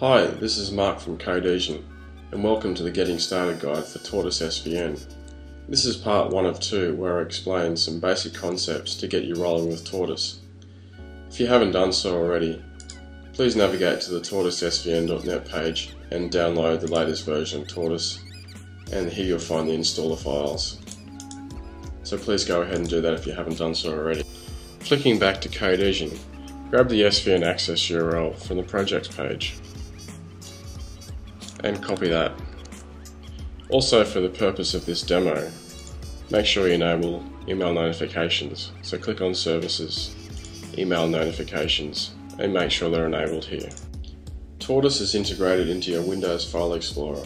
Hi, this is Mark from Codesion, and welcome to the Getting Started guide for Tortoise SVN. This is part one of two where I explain some basic concepts to get you rolling with Tortoise. If you haven't done so already, please navigate to the tortoisesvn.net page and download the latest version of Tortoise, and here you'll find the installer files. So please go ahead and do that if you haven't done so already. Flicking back to Codesion, grab the SVN access URL from the projects page and copy that. Also for the purpose of this demo, make sure you enable email notifications. So click on services, email notifications, and make sure they're enabled here. Tortoise is integrated into your Windows File Explorer.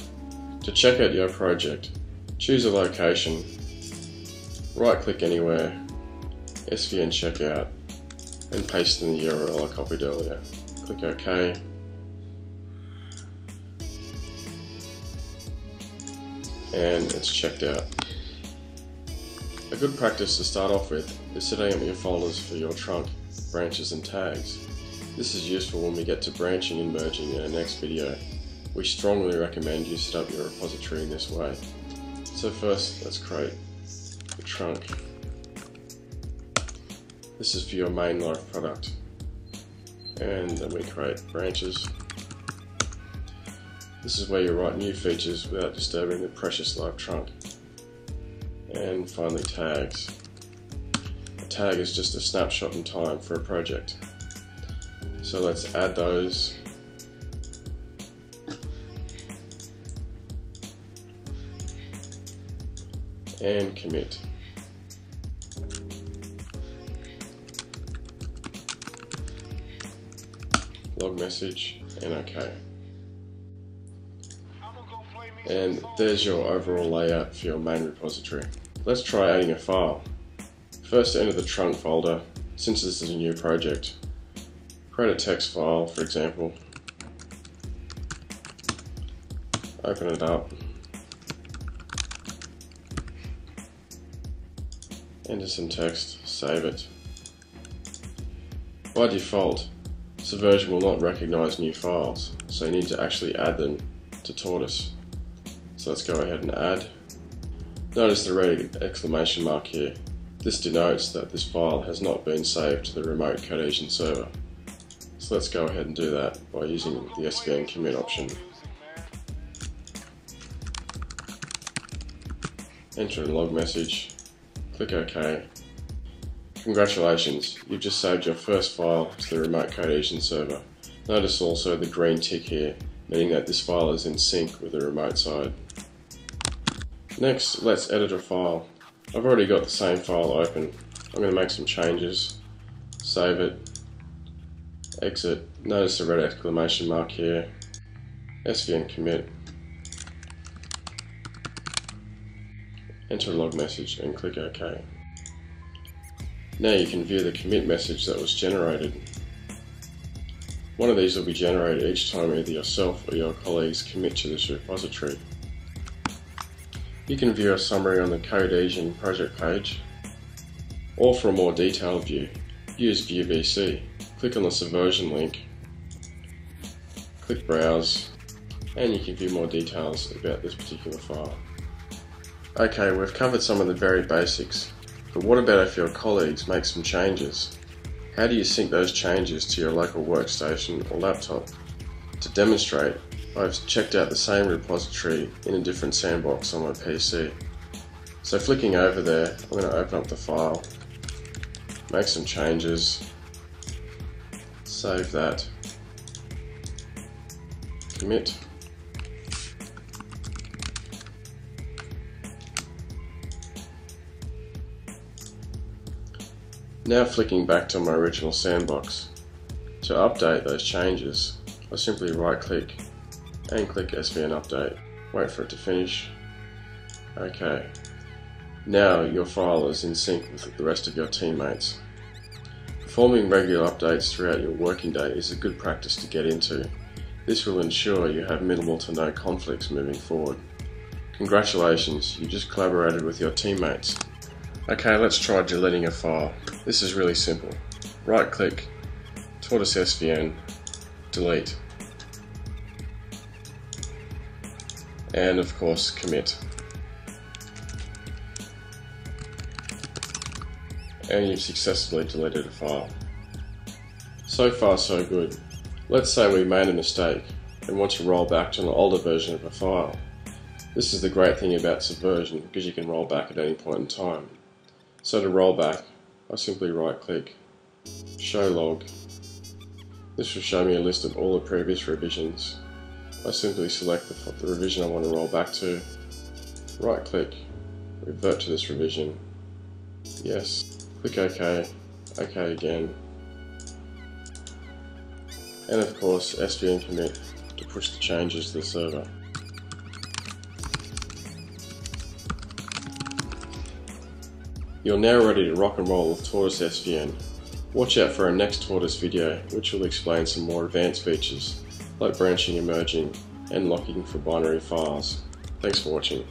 To check out your project, choose a location, right click anywhere, SVN checkout, and paste in the URL I copied earlier. Click OK, and it's checked out. A good practice to start off with is setting up your folders for your trunk, branches and tags. This is useful when we get to branching and merging in our next video. We strongly recommend you set up your repository in this way. So first, let's create the trunk. This is for your main life product. And then we create branches. This is where you write new features without disturbing the precious live trunk. And finally tags. A tag is just a snapshot in time for a project. So let's add those. And commit. Log message and OK. And there's your overall layout for your main repository. Let's try adding a file. First enter the trunk folder, since this is a new project. Create a text file, for example. Open it up. Enter some text, save it. By default, Subversion will not recognize new files, so you need to actually add them to Tortoise. So let's go ahead and add. Notice the red exclamation mark here. This denotes that this file has not been saved to the remote Codesion server. So let's go ahead and do that by using the SVN commit option. Enter a log message, click OK. Congratulations, you've just saved your first file to the remote Codesion server. Notice also the green tick here, meaning that this file is in sync with the remote side. Next, let's edit a file. I've already got the same file open. I'm going to make some changes, save it, exit. Notice the red exclamation mark here, SVN commit, enter a log message and click OK. Now you can view the commit message that was generated. One of these will be generated each time either yourself or your colleagues commit to this repository. You can view a summary on the Codesion project page, or for a more detailed view, use View. Click on the Subversion link, click Browse, and you can view more details about this particular file. Okay, we've covered some of the very basics, but what about if your colleagues make some changes? How do you sync those changes to your local workstation or laptop? To demonstrate, I've checked out the same repository in a different sandbox on my PC. So flicking over there, I'm going to open up the file, make some changes, save that, commit, Now flicking back to my original sandbox. To update those changes, I simply right click and click SVN update. Wait for it to finish. Okay. Now your file is in sync with the rest of your teammates. Performing regular updates throughout your working day is a good practice to get into. This will ensure you have minimal to no conflicts moving forward. Congratulations, you just collaborated with your teammates. Okay, let's try deleting a file. This is really simple. Right click, Tortoise SVN, delete. and of course commit. And you've successfully deleted a file. So far so good. Let's say we made a mistake and want to roll back to an older version of a file. This is the great thing about Subversion because you can roll back at any point in time. So to roll back, I simply right click, show log. This will show me a list of all the previous revisions. I simply select the, the revision I want to roll back to, right click, revert to this revision, yes, click OK, OK again, and of course svn commit to push the changes to the server. You're now ready to rock and roll with Tortoise SVN. Watch out for our next Tortoise video, which will explain some more advanced features, like branching and merging, and locking for binary files. Thanks for watching.